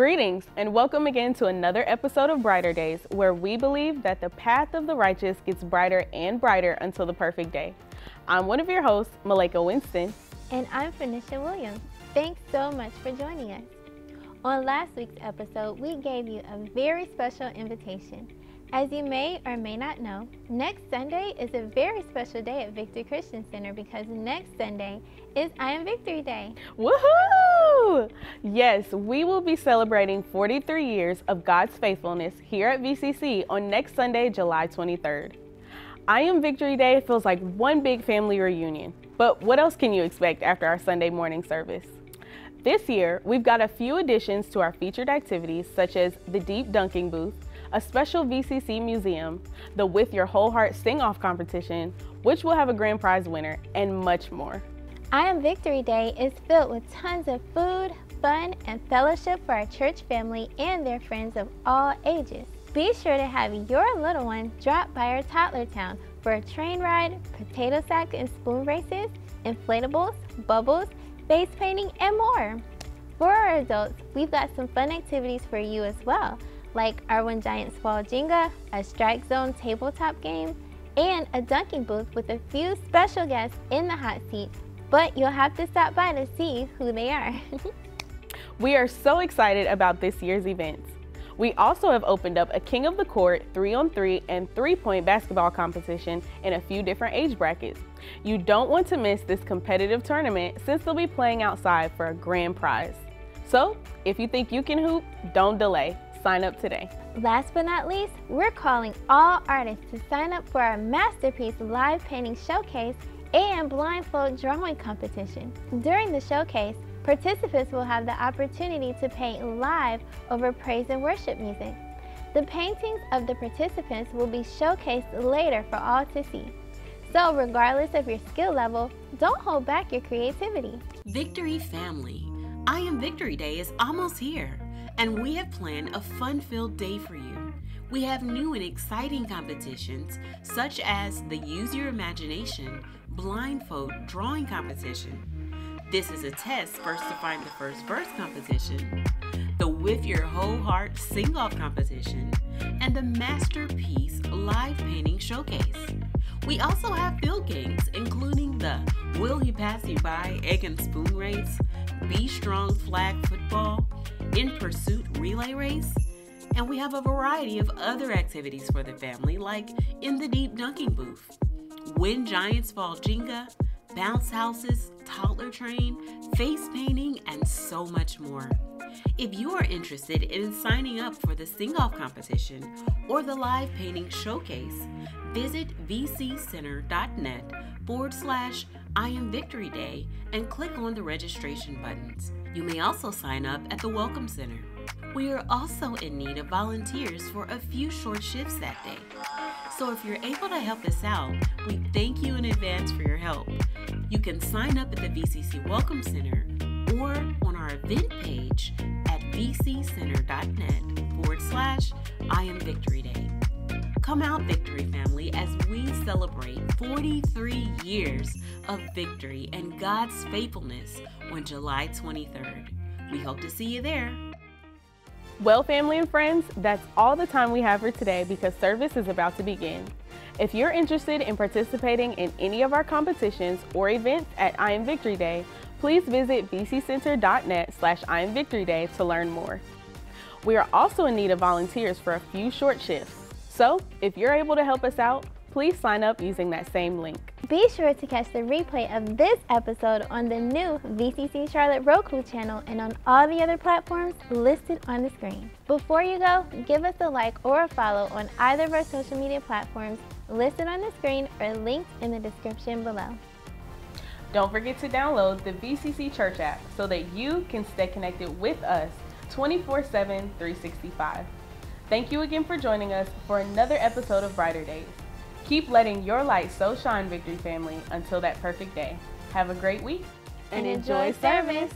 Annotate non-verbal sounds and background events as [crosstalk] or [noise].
Greetings and welcome again to another episode of Brighter Days, where we believe that the path of the righteous gets brighter and brighter until the perfect day. I'm one of your hosts, Malika Winston. And I'm Phoenicia Williams. Thanks so much for joining us. On last week's episode, we gave you a very special invitation as you may or may not know, next Sunday is a very special day at Victory Christian Center because next Sunday is I Am Victory Day. Woohoo! Yes, we will be celebrating 43 years of God's faithfulness here at VCC on next Sunday, July 23rd. I Am Victory Day feels like one big family reunion, but what else can you expect after our Sunday morning service? This year, we've got a few additions to our featured activities such as the Deep Dunking Booth, a special VCC museum, the With Your Whole Heart Sing Off competition, which will have a grand prize winner, and much more. I Am Victory Day is filled with tons of food, fun, and fellowship for our church family and their friends of all ages. Be sure to have your little one drop by our toddler town for a train ride, potato sack and spoon races, inflatables, bubbles, face painting, and more. For our adults, we've got some fun activities for you as well, like our One Giant Fall Jenga, a Strike Zone tabletop game, and a dunking booth with a few special guests in the hot seat, but you'll have to stop by to see who they are. [laughs] we are so excited about this year's events. We also have opened up a King of the Court 3 on 3 and 3 point basketball competition in a few different age brackets. You don't want to miss this competitive tournament since they'll be playing outside for a grand prize. So, if you think you can hoop, don't delay. Sign up today. Last but not least, we're calling all artists to sign up for our Masterpiece Live Painting Showcase and Blindfold Drawing Competition. During the showcase, participants will have the opportunity to paint live over praise and worship music. The paintings of the participants will be showcased later for all to see. So regardless of your skill level, don't hold back your creativity. Victory Family. I Am Victory Day is almost here and we have planned a fun filled day for you. We have new and exciting competitions, such as the Use Your Imagination Blindfold Drawing Competition. This is a test first to find the first verse competition, the With Your Whole Heart Sing Off competition, and the Masterpiece Live Painting Showcase. We also have field games, including the Will He Pass You By Egg and Spoon Race, Be Strong Flag Football, in Pursuit Relay Race. And we have a variety of other activities for the family, like In the Deep Dunking Booth, When Giants Fall Jenga, bounce houses, toddler train, face painting, and so much more. If you are interested in signing up for the sing off competition or the live painting showcase, visit vccenter.net forward slash I am Victory Day and click on the registration buttons. You may also sign up at the Welcome Center. We are also in need of volunteers for a few short shifts that day. So if you're able to help us out, we thank you in advance for your help. You can sign up at the VCC Welcome Center or on our event page at vccenter.net forward slash I am Victory Day. Come out, Victory family, as we celebrate 43 years of victory and God's faithfulness on July 23rd. We hope to see you there. Well, family and friends, that's all the time we have for today because service is about to begin. If you're interested in participating in any of our competitions or events at I Am Victory Day, please visit vccenter.net slash I Am Victory Day to learn more. We are also in need of volunteers for a few short shifts. So if you're able to help us out, please sign up using that same link. Be sure to catch the replay of this episode on the new VCC Charlotte Roku channel and on all the other platforms listed on the screen. Before you go, give us a like or a follow on either of our social media platforms listed on the screen or linked in the description below. Don't forget to download the VCC Church app so that you can stay connected with us 24 7, 365. Thank you again for joining us for another episode of Brighter Days. Keep letting your light so shine, Victory Family, until that perfect day. Have a great week and enjoy service.